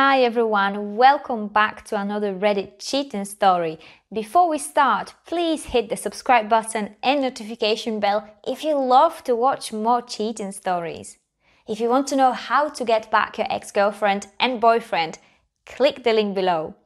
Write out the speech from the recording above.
Hi everyone, welcome back to another Reddit cheating story. Before we start, please hit the subscribe button and notification bell if you love to watch more cheating stories. If you want to know how to get back your ex girlfriend and boyfriend, click the link below.